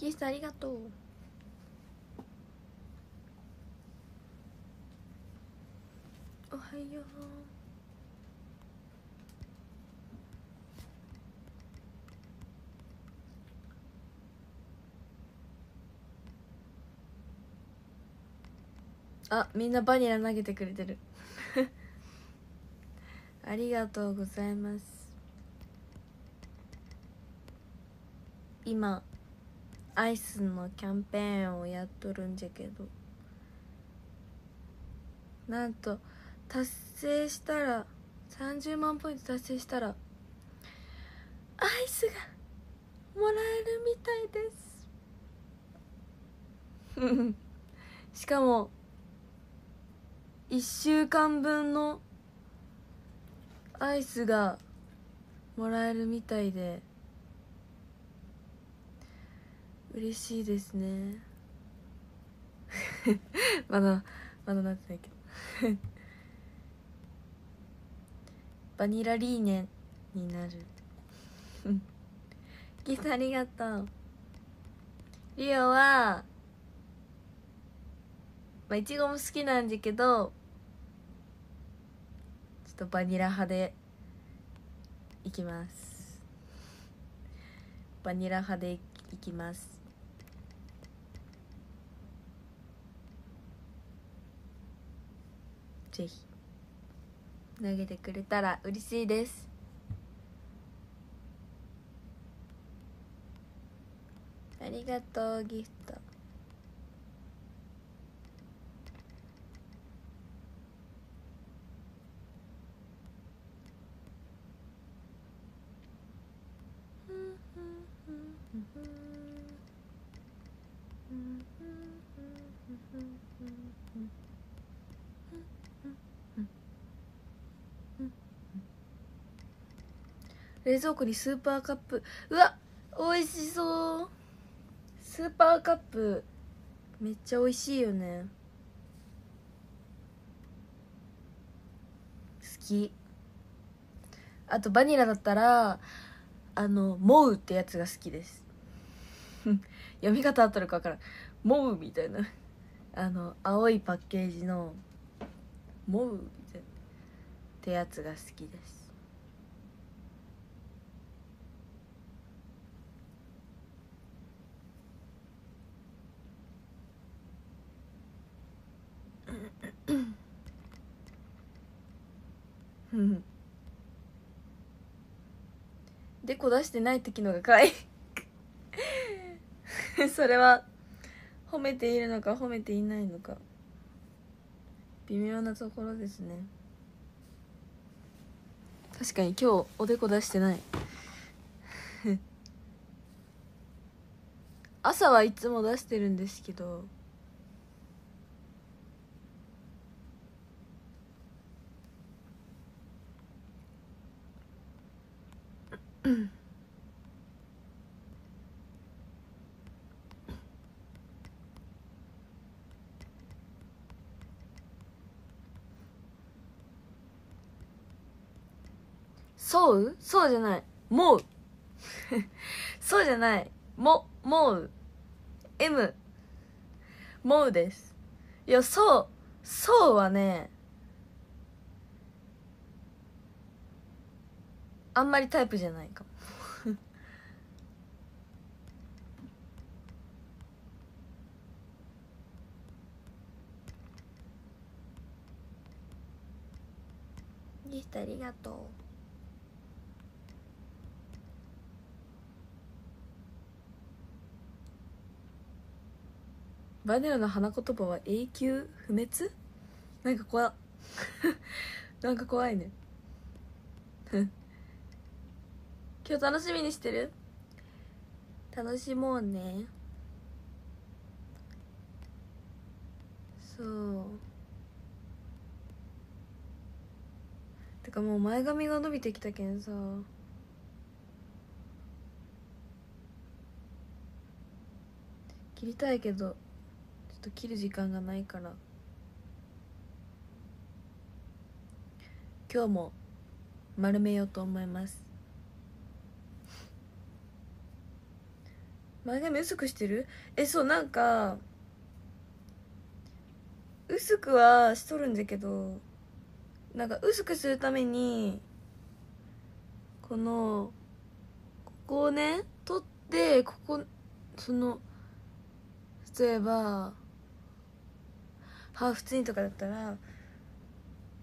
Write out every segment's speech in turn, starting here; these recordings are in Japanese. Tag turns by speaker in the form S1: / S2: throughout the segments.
S1: キスありがとう。おはよう。あみんなバニラ投げてくれてる。ありがとうございます。今アイスのキャンペーンをやっとるんじゃけど。なんと達成したら30万ポイント達成したらアイスがもらえるみたいです。しかも1週間分のアイスがもらえるみたいで。嬉しいですね。まだまだなってないけど。バニラリーネになる。ギスありがとう。リオはまあいちごも好きなんじゃけどちょっとバニラ派でいきます。バニラ派でいきます。ぜひ。投げてくれたら嬉しいです。ありがとうギフト。冷蔵庫にスーパーカップ。うわ美味しそう。スーパーカップめっちゃ美味しいよね。好き。あとバニラだったらあの MOWってやつが好きです。読み方合ってるか分からん。モウみたいな。あの青いパッケージのモウみたいな。ってやつが好きです。うん。でこ出してない時のが可愛い。それは褒めているのか褒めていないのか。微妙なところですね。確かに今日おでこ出してない。朝はいつも出してるんですけど。そう？そうじゃない。もう。そうじゃない。ももう。M もうです。いやそう。そうはねあんまりタイプじゃないかも。ギフトありがとう。バニラの花言葉は永久不滅？なんか怖 なんか怖いね今日楽しみにしてる？楽しもうね。そう。てかもう前髪が伸びてきたけんさ。切りたいけどちょっと切る時間がないから。今日も丸めようと思います。前髪薄くしてる？えそうなんか薄くはしとるんだけどなんか薄くするためにこのここをね取ってここその例えばハーフツインとかだったら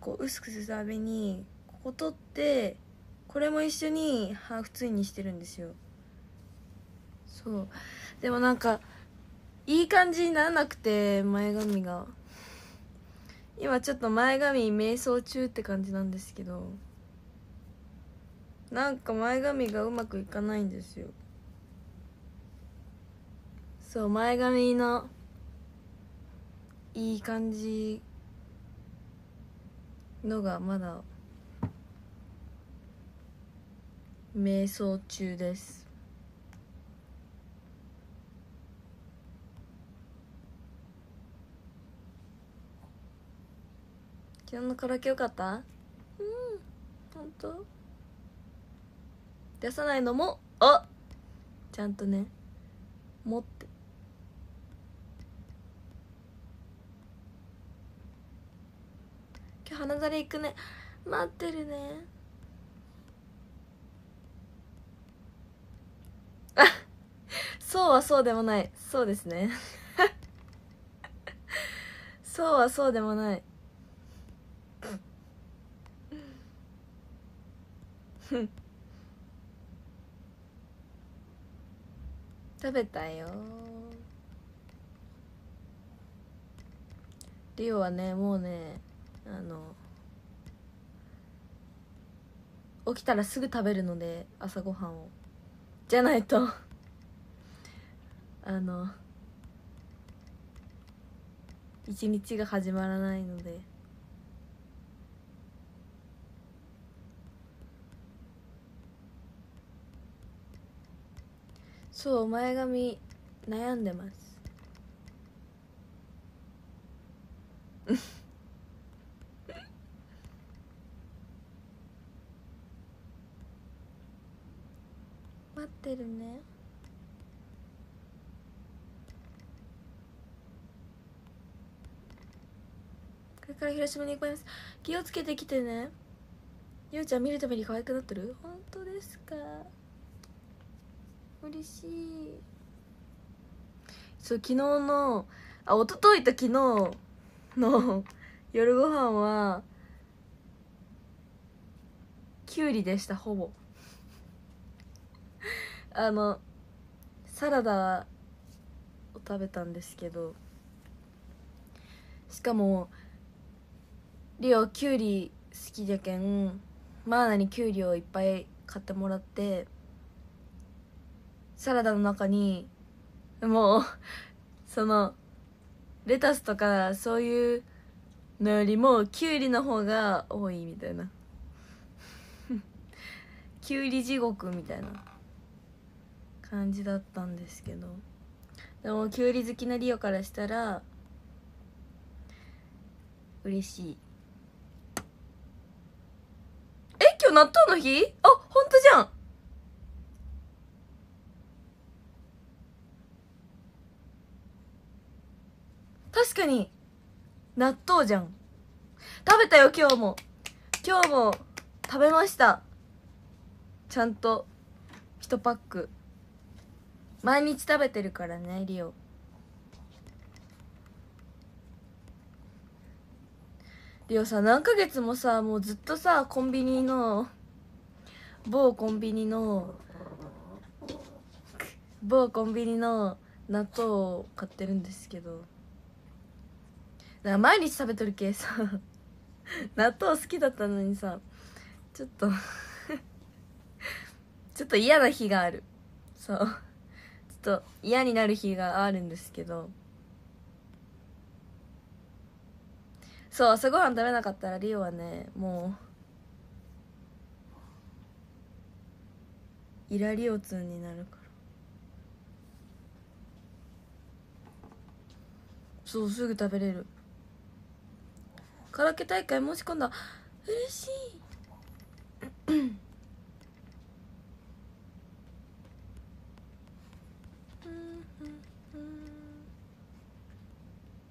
S1: こう薄くするためにここ取ってこれも一緒にハーフツインにしてるんですよ。そう。でもなんかいい感じにならなくて前髪が。今ちょっと前髪瞑想中って感じなんですけど。なんか前髪がうまくいかないんですよ。そう前髪のいい感じのがまだ瞑想中です。昨日のカラオケよかった？うん本当出さないのもあちゃんとね持って。今日花ざれ行くね。待ってるね。あそうはそうでもない。そうですね。そうはそうでもない 食べたよ。リオはねもうねあの起きたらすぐ食べるので朝ごはんを。じゃないと あの一日が始まらないので。そう前髪悩んでます。待ってるね。これから広島に行きます気をつけてきてね。ゆうちゃん見るために可愛くなってる？本当ですか？嬉しい。そう昨日のあ一昨日と昨日の 夜ご飯はきゅうりでしたほぼ。あのサラダを食べたんですけどしかもリオきゅうり好きじゃけんマーナにきゅうりをいっぱい買ってもらってサラダの中にもうそのレタスとかそういうのよりもきゅうりの方が多いみたいな。きゅうり地獄みたいな。感じだったんですけど。でもきゅうり好きなリオからしたら嬉しい。え今日納豆の日？あ本当じゃん。確かに納豆じゃん。食べたよ今日も。今日も食べました。ちゃんと1パック。毎日食べてるからねリオ。リオさ何ヶ月もさもうずっとさコンビニの某コンビニの某コンビニの納豆を買ってるんですけど。か毎日食べとるけさ。納豆好きだったのにさ。ちょっと。ちょっと嫌な日がある。そう。ちょっと嫌になる日があるんですけど。そう朝ごはん食べなかったらリオはねもう。イラリオ痛になるから。そうすぐ食べれる。カラオケ大会申し込んだ。嬉しい。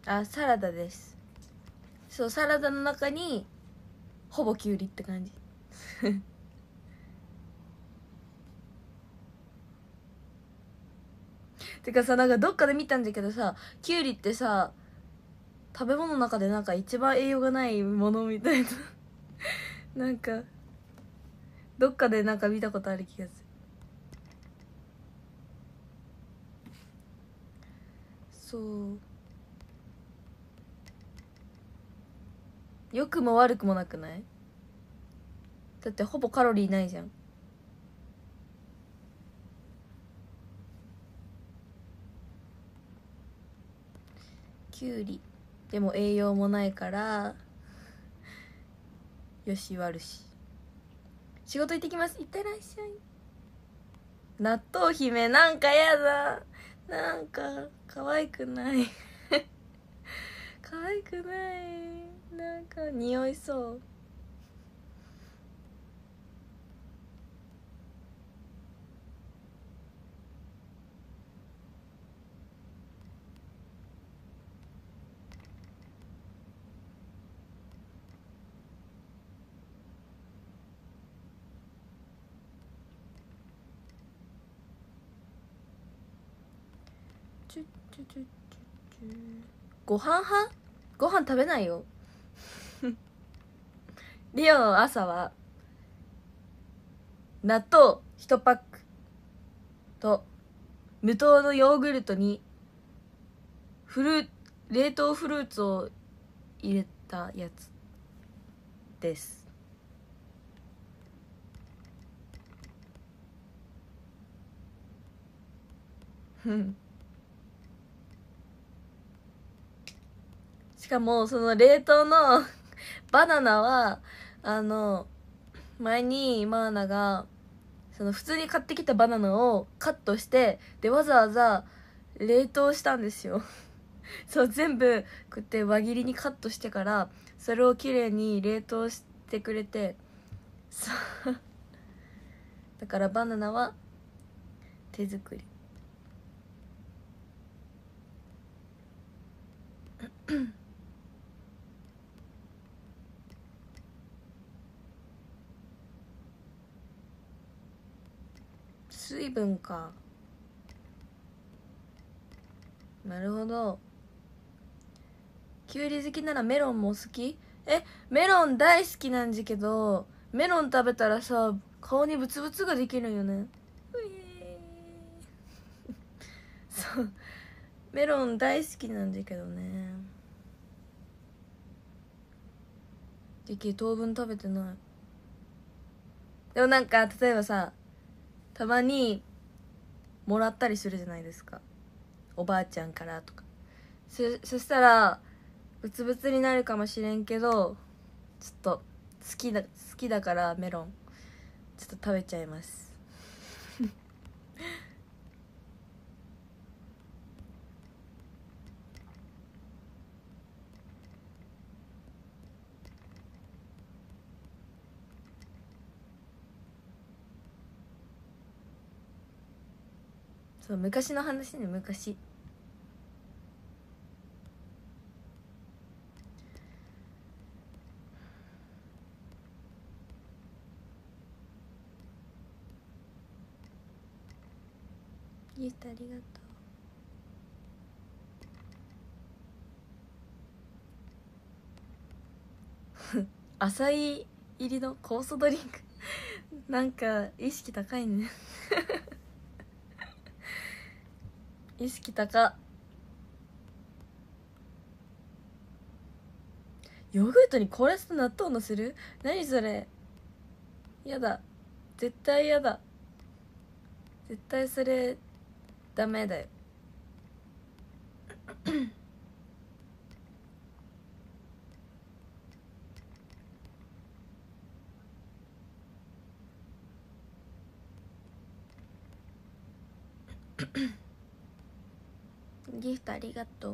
S1: あサラダです。そうサラダの中にほぼきゅうりって感じ。てかさなんかどっかで見たんだけどさきゅうりってさ食べ物の中でなんか一番栄養がないものみたいな。なんかどっかでなんか見たことある気がする。そう。良くも悪くもなくない？だってほぼカロリーないじゃん。きゅうりでも栄養もないからよし悪し。仕事行ってきます。いってらっしゃい納豆姫なんかやだ。なんか可愛くない。可愛くない。なんか匂いそうチュッチュチュッチュッチュご飯派？ご飯食べないよ。リオの朝は納豆1パックと無糖のヨーグルトにフル冷凍フルーツを入れたやつです。うん。しかもその冷凍の バナナはあの前にマーナがその普通に買ってきたバナナをカットしてでわざわざ冷凍したんですよ。そう全部こうやって輪切りにカットしてからそれをきれいに冷凍してくれてそう だからバナナは手作り。水分か。なるほど。きゅうり好きならメロンも好き？えメロン大好きなんじけどメロン食べたらさ顔にブツブツができるよね。そう。メロン大好きなんだけどね。でき当分食べてない。でもなんか例えばさたまにもらったりするじゃないですか。おばあちゃんからとか。そしたらブツブツになるかもしれんけどちょっと好きだ好きだからメロンちょっと食べちゃいます。そう昔の話ね昔。ギフトありがとう。浅い入りの酵素ドリンク。なんか意識高いね意識高。ヨーグルトにコーラスと納豆のせる？何それ？やだ。絶対やだ。絶対それダメだよ。ギフトありがとう。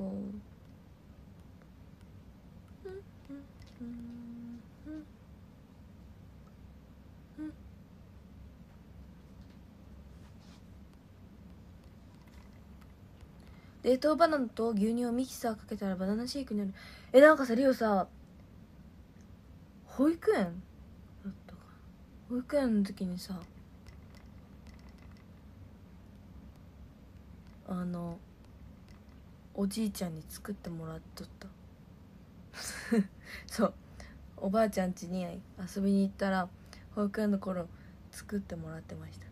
S1: 冷凍バナナと牛乳をミキサーかけたらバナナシェイクになる。えなんかさリオさ保育園？だったか。保育園の時にさあのおじいちゃんに作ってもらっとった。そう。おばあちゃん家に遊びに行ったら保育園の頃作ってもらってましたね。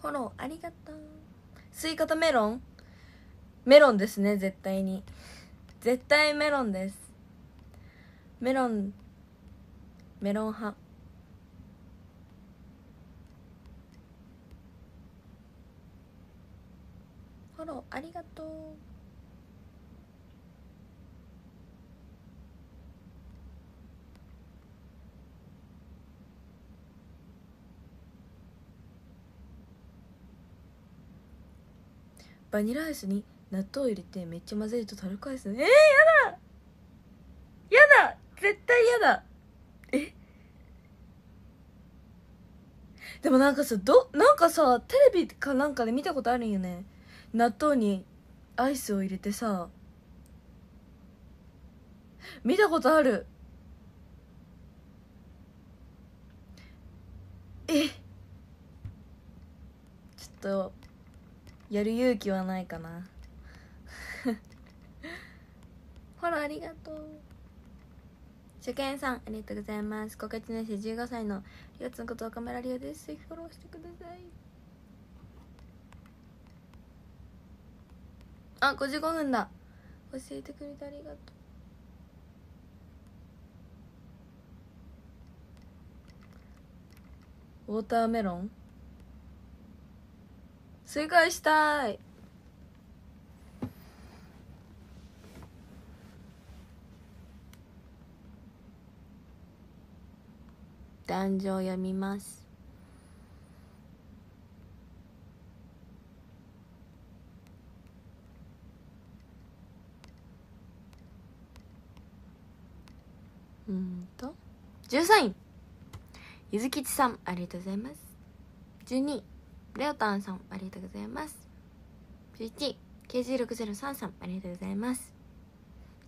S1: フォローありがとう。スイカとメロン？メロンですね絶対に。絶対メロンです。メロンメロン派。フォローありがとう。バニラアイスに納豆入れてめっちゃ混ぜるとタルコアイスえー、やだ！やだ！絶対やだ！え？でもなんかさどなんかさテレビかなんかで見たことあるんよね。納豆にアイスを入れてさ。見たことある。え？ちょっとやる勇気はないかな。フォローありがとう。初見さんありがとうございます。高血年生15歳のリオツのこと岡村リオです。ぜひフォローしてください。あ55分だ。教えてくれてありがとう。ウォーターメロン？正解したい。壇上読みます。うんと13位。ゆずきちさんありがとうございます。12位。レオタンさんありがとうございます。11位。KG603 さんありがとうございます。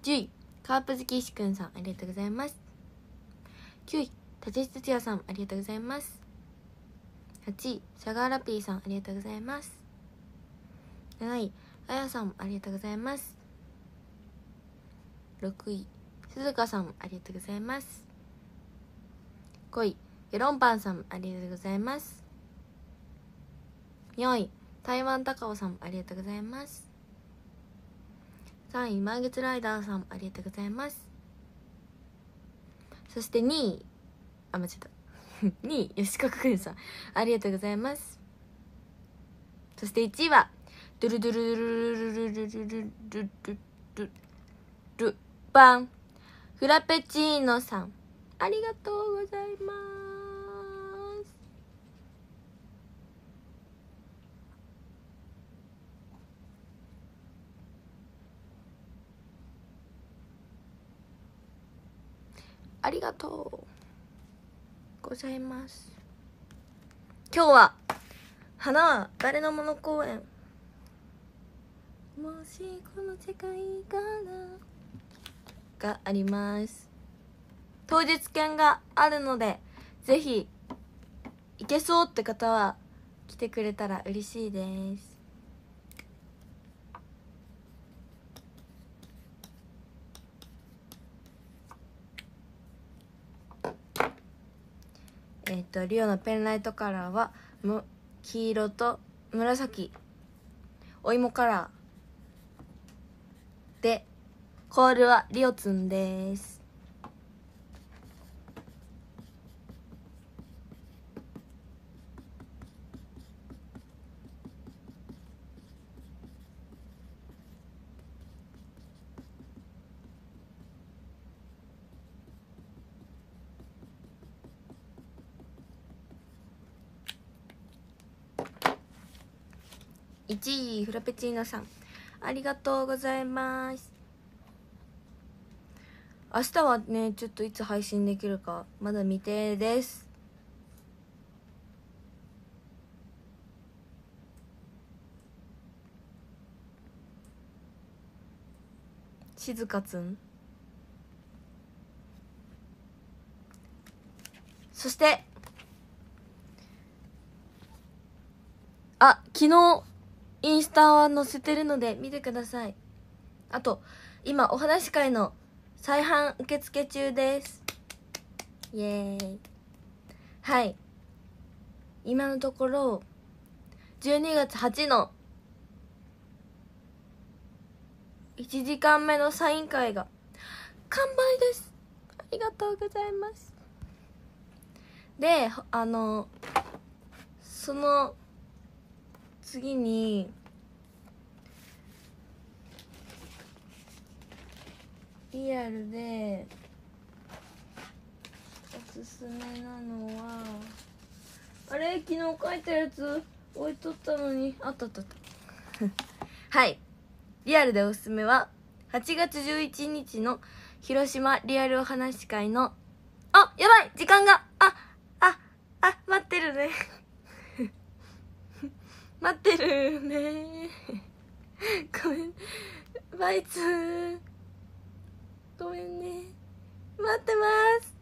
S1: 10位。カープ好き石くんさんありがとうございます。9位。立石哲也さんありがとうございます。8位シャガーラピーさんありがとうございます。7位あやさんありがとうございます。6位鈴鹿さんありがとうございます。5位ゲロンパンさんありがとうございます。4位台湾高尾さんありがとうございます。3位満月ライダーさんありがとうございます。そして2位あ間違えた。2位吉川くんさん。ありがとうございます。そして1位はドゥルドゥルルルルルルルルルルルルルバンフラペチーノさんありがとうございますありがとうございます。今日は花は誰のもの公演？もしこの世界から。があります。当日券があるのでぜひ行けそうって方は来てくれたら嬉しいですえっ、とリオのペンライトカラーは黄色と紫。お芋カラー。でコールはリオツンです。1位フラペチーノさん。ありがとうございます。明日はねちょっといつ配信できるかまだ未定です。静香つん。そしてあ昨日インスタは載せてるので見てください。あと今お話し会の再販受付中です。イエーイ。はい。今のところ12月8の1時間目のサイン会が完売です。ありがとうございます。であのその次にリアルでおすすめなのはあれ？昨日書いたやつ？置いとったのに。あったあったあった。はい。リアルでおすすめは8月11日の広島リアルお話会のあやばい！時間があああ待ってるね。待ってるね。ごめん。バイツー。ごめんね。待ってます。